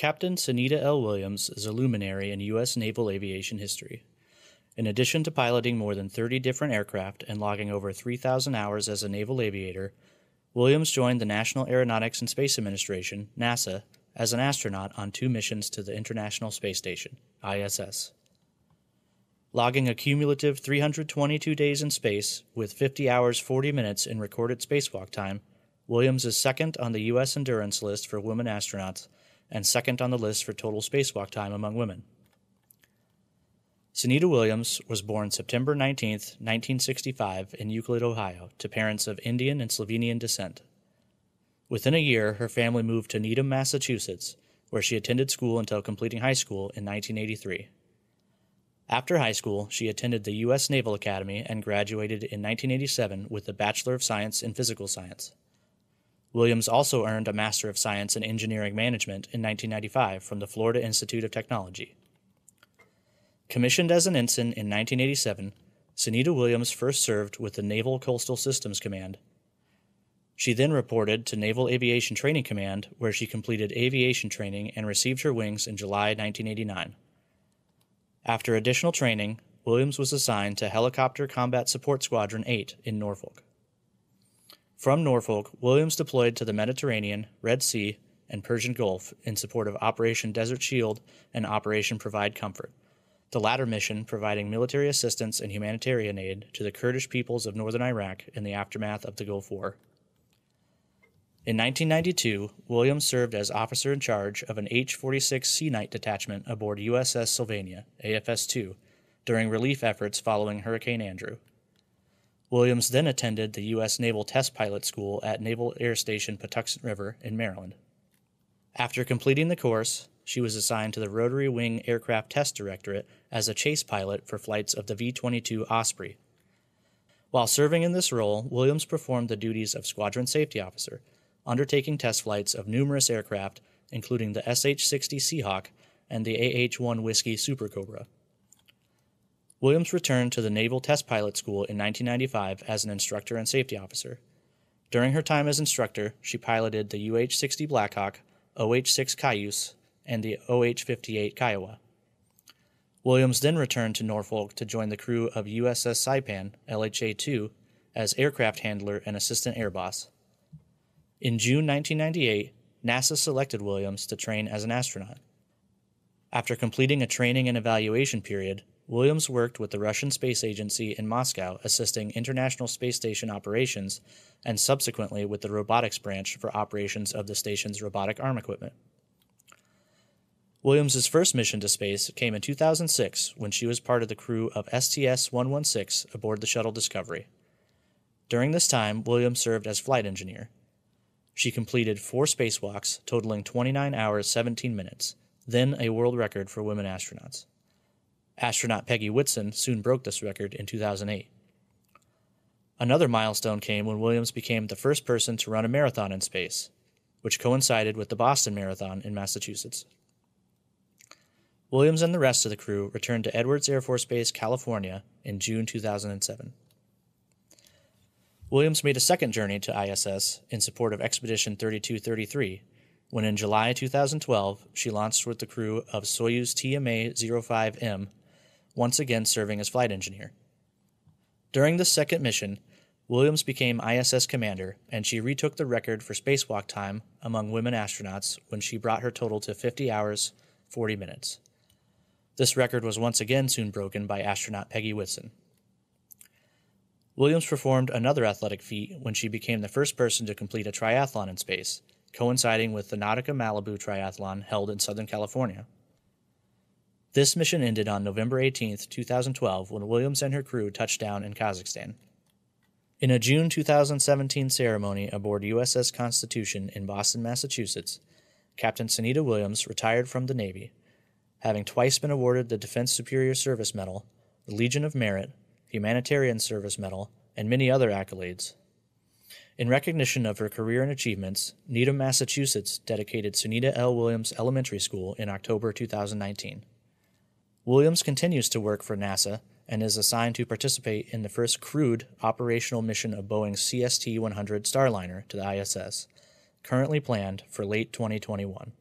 Captain Sunita L. Williams is a luminary in U.S. naval aviation history. In addition to piloting more than 30 different aircraft and logging over 3,000 hours as a naval aviator, Williams joined the National Aeronautics and Space Administration, NASA, as an astronaut on two missions to the International Space Station, ISS. Logging a cumulative 322 days in space with 50 hours 40 minutes in recorded spacewalk time, Williams is second on the U.S. endurance list for women astronauts and second on the list for total spacewalk time among women. Sunita Williams was born September 19, 1965, in Euclid, Ohio, to parents of Indian and Slovenian descent. Within a year, her family moved to Needham, Massachusetts, where she attended school until completing high school in 1983. After high school, she attended the U.S. Naval Academy and graduated in 1987 with a Bachelor of Science in Physical Science. Williams also earned a Master of Science in Engineering Management in 1995 from the Florida Institute of Technology. Commissioned as an ensign in 1987, Sunita Williams first served with the Naval Coastal Systems Command. She then reported to Naval Aviation Training Command, where she completed aviation training and received her wings in July 1989. After additional training, Williams was assigned to Helicopter Combat Support Squadron 8 in Norfolk. From Norfolk, Williams deployed to the Mediterranean, Red Sea, and Persian Gulf in support of Operation Desert Shield and Operation Provide Comfort the latter mission providing military assistance and humanitarian aid to the Kurdish peoples of northern Iraq in the aftermath of the Gulf War. In 1992, Williams served as officer in charge of an H 46 Sea Knight detachment aboard USS Sylvania, AFS 2, during relief efforts following Hurricane Andrew. Williams then attended the U.S. Naval Test Pilot School at Naval Air Station Patuxent River in Maryland. After completing the course, she was assigned to the Rotary Wing Aircraft Test Directorate as a chase pilot for flights of the V 22 Osprey. While serving in this role, Williams performed the duties of Squadron Safety Officer, undertaking test flights of numerous aircraft, including the SH 60 Seahawk and the AH 1 Whiskey Super Cobra. Williams returned to the Naval Test Pilot School in 1995 as an instructor and safety officer. During her time as instructor, she piloted the UH 60 Blackhawk, OH 6 Cayuse, and the OH 58 Kiowa. Williams then returned to Norfolk to join the crew of USS Saipan, LHA 2, as aircraft handler and assistant air boss. In June 1998, NASA selected Williams to train as an astronaut. After completing a training and evaluation period, Williams worked with the Russian Space Agency in Moscow assisting International Space Station operations and subsequently with the robotics branch for operations of the station's robotic arm equipment. Williams's first mission to space came in 2006 when she was part of the crew of STS-116 aboard the shuttle Discovery. During this time, Williams served as flight engineer. She completed four spacewalks, totaling 29 hours 17 minutes, then a world record for women astronauts. Astronaut Peggy Whitson soon broke this record in 2008. Another milestone came when Williams became the first person to run a marathon in space, which coincided with the Boston Marathon in Massachusetts. Williams and the rest of the crew returned to Edwards Air Force Base, California in June 2007. Williams made a second journey to ISS in support of Expedition 3233 when in July 2012 she launched with the crew of Soyuz TMA 05M, once again serving as flight engineer. During this second mission, Williams became ISS commander and she retook the record for spacewalk time among women astronauts when she brought her total to 50 hours 40 minutes. This record was once again soon broken by astronaut Peggy Whitson. Williams performed another athletic feat when she became the first person to complete a triathlon in space, coinciding with the Nautica Malibu triathlon held in Southern California. This mission ended on November 18, 2012, when Williams and her crew touched down in Kazakhstan. In a June 2017 ceremony aboard USS Constitution in Boston, Massachusetts, Captain Sunita Williams retired from the Navy having twice been awarded the Defense Superior Service Medal, the Legion of Merit, Humanitarian Service Medal, and many other accolades. In recognition of her career and achievements, Needham, Massachusetts dedicated Sunita L. Williams Elementary School in October 2019. Williams continues to work for NASA and is assigned to participate in the first crewed operational mission of Boeing's CST 100 Starliner to the ISS, currently planned for late 2021.